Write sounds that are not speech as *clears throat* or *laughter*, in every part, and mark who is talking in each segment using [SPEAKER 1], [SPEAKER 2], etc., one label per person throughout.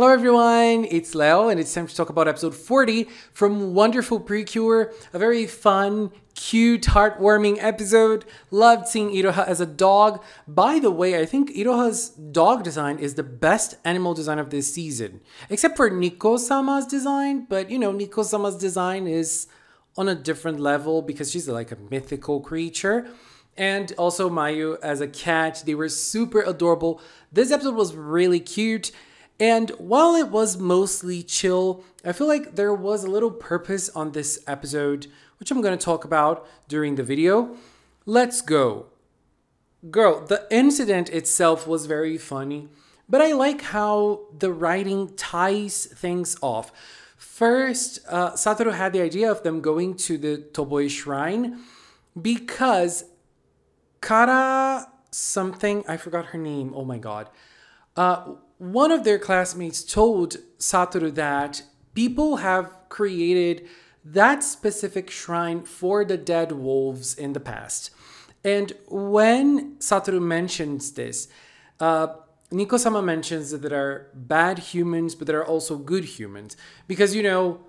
[SPEAKER 1] Hello everyone, it's Leo and it's time to talk about episode 40 from Wonderful Precure, a very fun, cute, heartwarming episode. Loved seeing Iroha as a dog. By the way, I think Iroha's dog design is the best animal design of this season, except for Nico-sama's design, but you know, Nico-sama's design is on a different level because she's like a mythical creature and also Mayu as a cat. They were super adorable. This episode was really cute. And while it was mostly chill, I feel like there was a little purpose on this episode, which I'm going to talk about during the video. Let's go. Girl, the incident itself was very funny, but I like how the writing ties things off. First, uh, Satoru had the idea of them going to the Toboi shrine because Kara something, I forgot her name, oh my god. Uh, one of their classmates told Satoru that people have created that specific shrine for the dead wolves in the past. And when Satoru mentions this, uh, Nico-sama mentions that there are bad humans, but there are also good humans. Because, you know,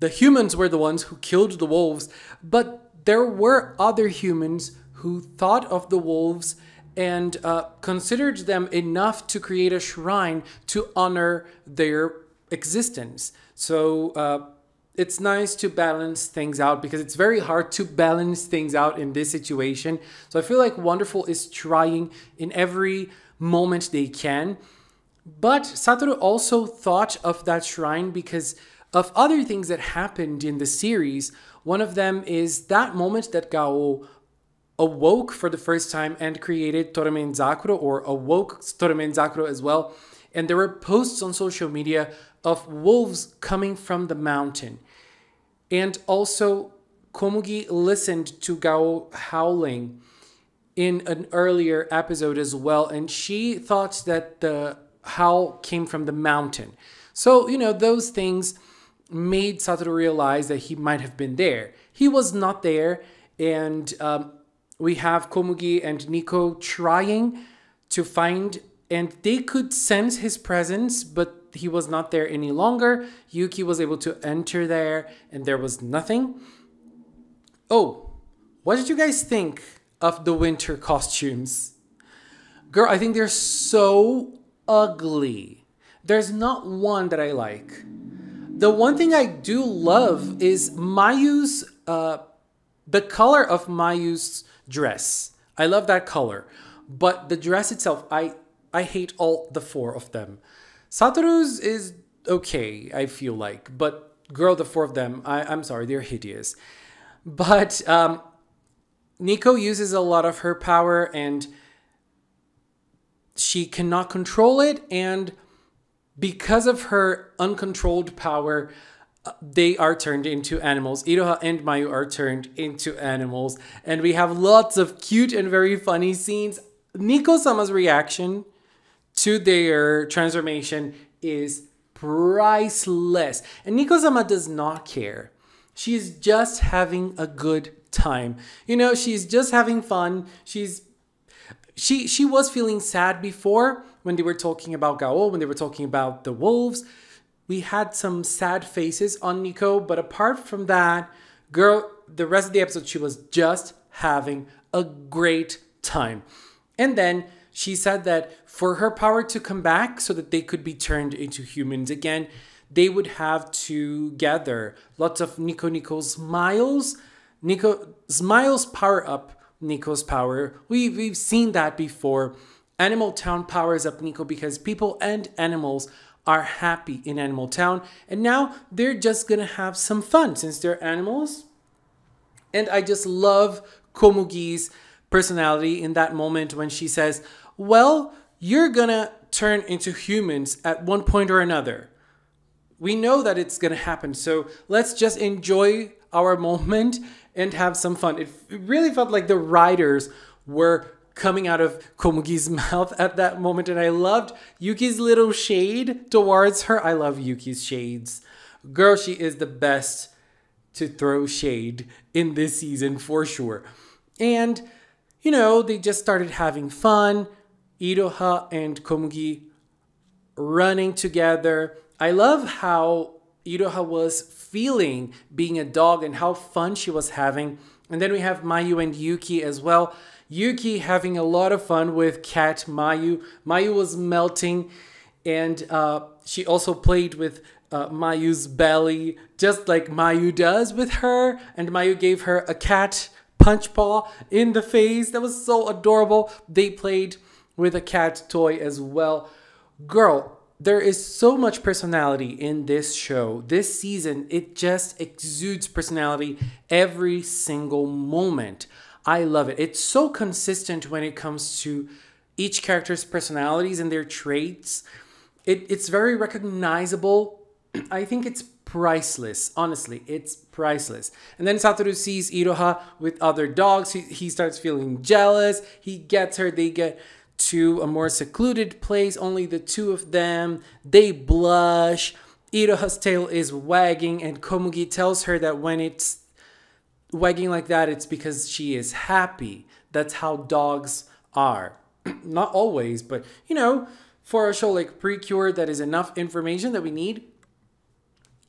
[SPEAKER 1] the humans were the ones who killed the wolves, but there were other humans who thought of the wolves and uh, considered them enough to create a shrine to honor their existence. So uh, it's nice to balance things out because it's very hard to balance things out in this situation. So I feel like Wonderful is trying in every moment they can. But Satoru also thought of that shrine because of other things that happened in the series. One of them is that moment that Gao awoke for the first time and created Torame and Zakuro or awoke Torame and Zakuro as well. And there were posts on social media of wolves coming from the mountain. And also, Komugi listened to Gao howling in an earlier episode as well. And she thought that the howl came from the mountain. So, you know, those things made Satoru realize that he might have been there. He was not there. And um, we have Komugi and Nico trying to find, and they could sense his presence, but he was not there any longer. Yuki was able to enter there, and there was nothing. Oh, what did you guys think of the winter costumes? Girl, I think they're so ugly. There's not one that I like. The one thing I do love is Mayu's, uh, the color of Mayu's dress. I love that color. But the dress itself, I I hate all the four of them. Satoru's is okay, I feel like, but girl, the four of them, I, I'm sorry, they're hideous. But um, Nico uses a lot of her power and she cannot control it. And because of her uncontrolled power, they are turned into animals. Iroha and Mayu are turned into animals. And we have lots of cute and very funny scenes. Nico-sama's reaction to their transformation is priceless. And Nico-sama does not care. She's just having a good time. You know, she's just having fun. She's she she was feeling sad before when they were talking about Gao, when they were talking about the wolves we had some sad faces on Nico, but apart from that, girl, the rest of the episode, she was just having a great time. And then she said that for her power to come back so that they could be turned into humans again, they would have to gather lots of Nico Nico smiles. Nico smiles power up Nico's power. We, we've seen that before. Animal Town powers up Nico because people and animals are happy in Animal Town and now they're just gonna have some fun since they're animals. And I just love Komugi's personality in that moment when she says, Well, you're gonna turn into humans at one point or another. We know that it's gonna happen, so let's just enjoy our *laughs* moment and have some fun. It really felt like the writers were coming out of Komugi's *laughs* mouth at that moment. And I loved Yuki's little shade towards her. I love Yuki's shades. Girl, she is the best to throw shade in this season for sure. And, you know, they just started having fun. Iroha and Komugi running together. I love how Iroha was feeling being a dog and how fun she was having. And then we have Mayu and Yuki as well. Yuki having a lot of fun with cat Mayu. Mayu was melting and uh, she also played with uh, Mayu's belly, just like Mayu does with her. And Mayu gave her a cat punch paw in the face. That was so adorable. They played with a cat toy as well. Girl, there is so much personality in this show. This season, it just exudes personality every single moment. I love it. It's so consistent when it comes to each character's personalities and their traits. It, it's very recognizable. *clears throat* I think it's priceless. Honestly, it's priceless. And then Satoru sees Iroha with other dogs. He, he starts feeling jealous. He gets her. They get to a more secluded place, only the two of them. They blush. Iroha's tail is wagging, and Komugi tells her that when it's wagging like that, it's because she is happy. That's how dogs are. *clears throat* Not always, but you know, for a show like Precure, that is enough information that we need.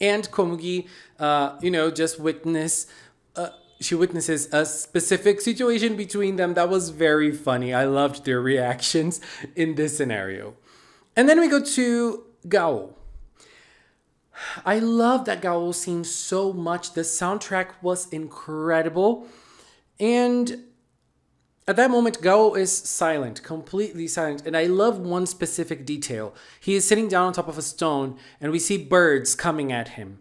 [SPEAKER 1] And Komugi, uh, you know, just witness. Uh, she witnesses a specific situation between them that was very funny. I loved their reactions in this scenario. And then we go to Gao. I love that Gao scene so much. The soundtrack was incredible. And at that moment, Gao is silent, completely silent. And I love one specific detail. He is sitting down on top of a stone, and we see birds coming at him.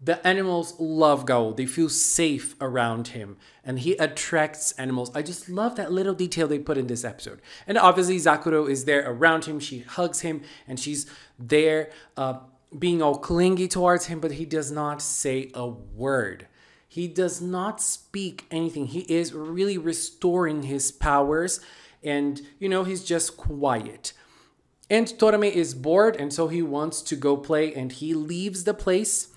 [SPEAKER 1] The animals love Gao. They feel safe around him and he attracts animals. I just love that little detail they put in this episode. And obviously, Zakuro is there around him. She hugs him and she's there uh, being all clingy towards him, but he does not say a word. He does not speak anything. He is really restoring his powers and, you know, he's just quiet. And Torame is bored and so he wants to go play and he leaves the place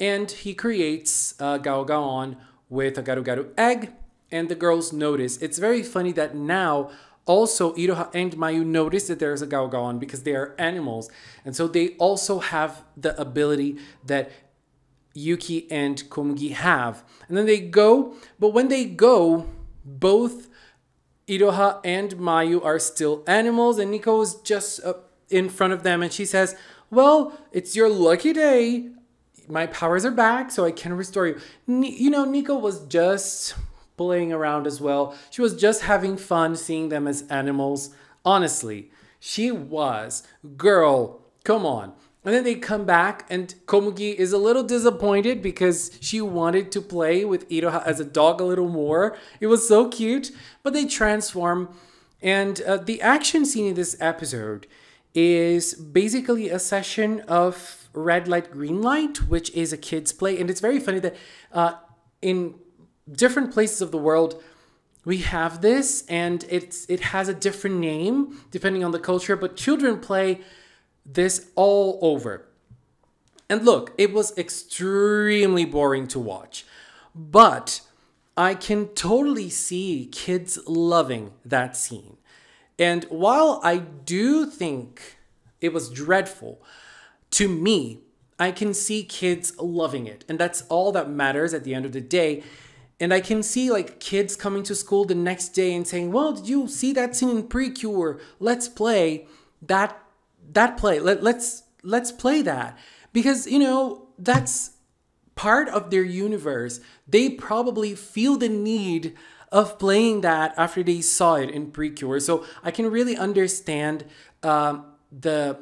[SPEAKER 1] and he creates uh, Gao Gaon with a Garu Garu egg, and the girls notice. It's very funny that now also Iroha and Mayu notice that there's a Gao Gaon because they are animals, and so they also have the ability that Yuki and Komugi have. And then they go, but when they go, both Iroha and Mayu are still animals, and Nico is just uh, in front of them, and she says, Well, it's your lucky day my powers are back, so I can restore you. you know, Nico was just playing around as well. She was just having fun seeing them as animals. Honestly, she was. Girl, come on. And then they come back, and Komugi is a little disappointed because she wanted to play with Iroha as a dog a little more. It was so cute, but they transform. And uh, the action scene in this episode is basically a session of red light, green light, which is a kid's play. And it's very funny that uh, in different places of the world, we have this and it's it has a different name depending on the culture, but children play this all over. And look, it was extremely boring to watch. But I can totally see kids loving that scene. And while I do think it was dreadful, to me, I can see kids loving it. And that's all that matters at the end of the day. And I can see like kids coming to school the next day and saying, "Well, did you see that scene in Precure? Let's play that that play. Let, let's let's play that." Because, you know, that's part of their universe. They probably feel the need of playing that after they saw it in Precure. So I can really understand um, the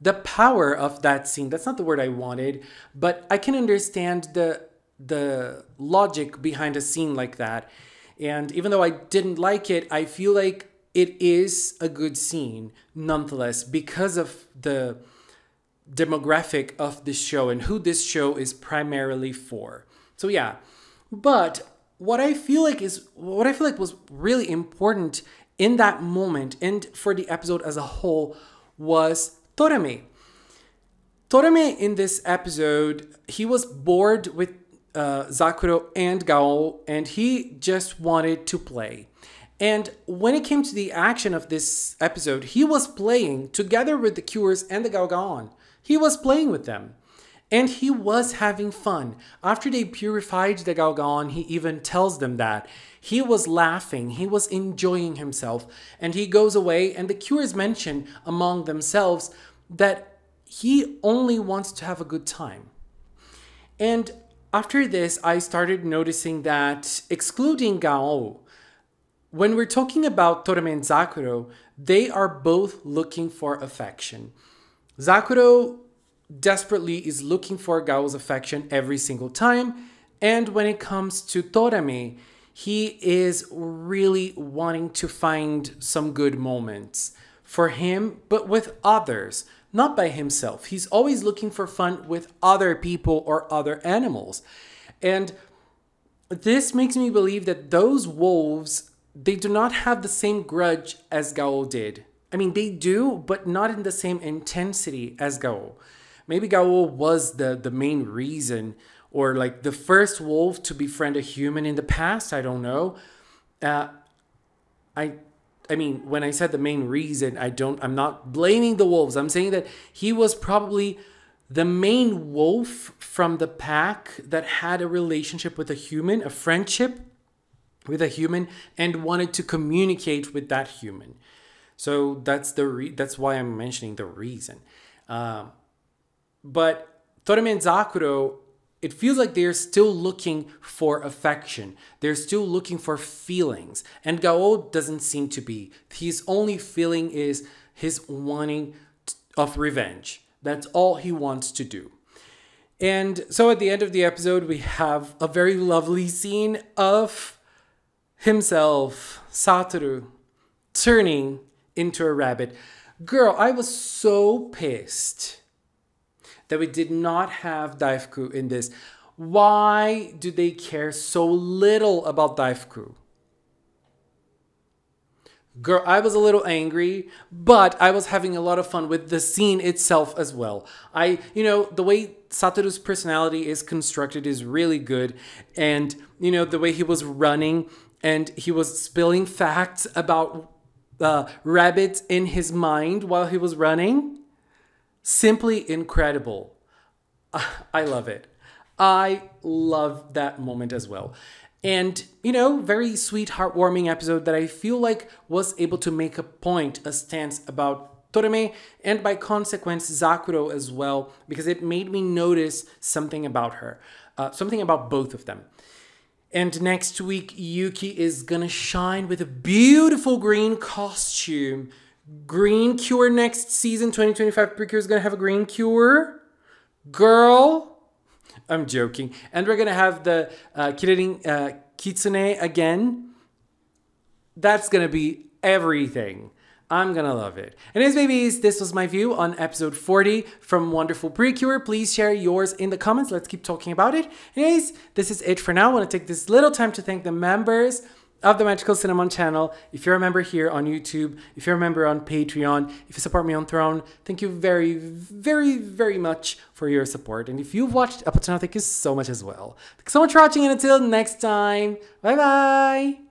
[SPEAKER 1] the power of that scene that's not the word i wanted but i can understand the the logic behind a scene like that. And even though i didn't like it i feel like it is a good scene nonetheless because of the demographic of this show and who this show is primarily for. So yeah. But what i feel like is what i feel like was really important in that moment and for the episode as a whole was Torame. Torame in this episode, he was bored with uh, Zakuro and Gao, and he just wanted to play. And when it came to the action of this episode, he was playing together with the Cures and the Galgaon. He was playing with them. And he was having fun. After they purified the Galgaon, he even tells them that. He was laughing, he was enjoying himself, and he goes away. And the Cures mention among themselves that he only wants to have a good time. And after this, I started noticing that excluding Gao, when we're talking about Torame and Zakuro, they are both looking for affection. Zakuro desperately is looking for Gao's affection every single time, and when it comes to Torame, he is really wanting to find some good moments for him, but with others, not by himself. He's always looking for fun with other people or other animals. And this makes me believe that those wolves, they do not have the same grudge as Gao did. I mean, they do, but not in the same intensity as Gao. Maybe Gao was the, the main reason or like the first wolf to befriend a human in the past. I don't know. Uh, I I mean, when I said the main reason, I don't I'm not blaming the wolves. I'm saying that he was probably the main wolf from the pack that had a relationship with a human, a friendship with a human and wanted to communicate with that human. So that's the re- that's why I'm mentioning the reason. Uh, but Torame and Zakuro it feels like they're still looking for affection. They're still looking for feelings. And Gao doesn't seem to be. His only feeling is his wanting of revenge. That's all he wants to do. And so at the end of the episode, we have a very lovely scene of himself, Satoru, turning into a rabbit. Girl, I was so pissed that we did not have Daifuku in this. Why do they care so little about Daifuku? Girl, I was a little angry, but I was having a lot of fun with the scene itself as well. I, you know, the way Satoru's personality is constructed is really good. And, you know, the way he was running and he was spilling facts about uh, rabbits in his mind while he was running simply incredible. *laughs* I love it. I love that moment as well. And, you know, very sweet, heartwarming episode that I feel like was able to make a point, a stance about Torame and by consequence Zakuro as well, because it made me notice something about her, uh, something about both of them. And next week, Yuki is gonna shine with a beautiful green costume Green Cure next season, 2025 Precure is gonna have a green cure. Girl. I'm joking. And we're gonna have the uh, uh, Kitsune again. That's gonna be everything. I'm gonna love it. Anyways, babies, this was my view on episode 40 from Wonderful Precure. Please share yours in the comments. Let's keep talking about it. Anyways, this is it for now. I wanna take this little time to thank the members of the Magical Cinnamon channel. If you're a member here on YouTube, if you're a member on Patreon, if you support me on Throne, thank you very, very, very much for your support. And if you've watched until thank you so much as well. Thanks so much for watching, and until next time, bye bye.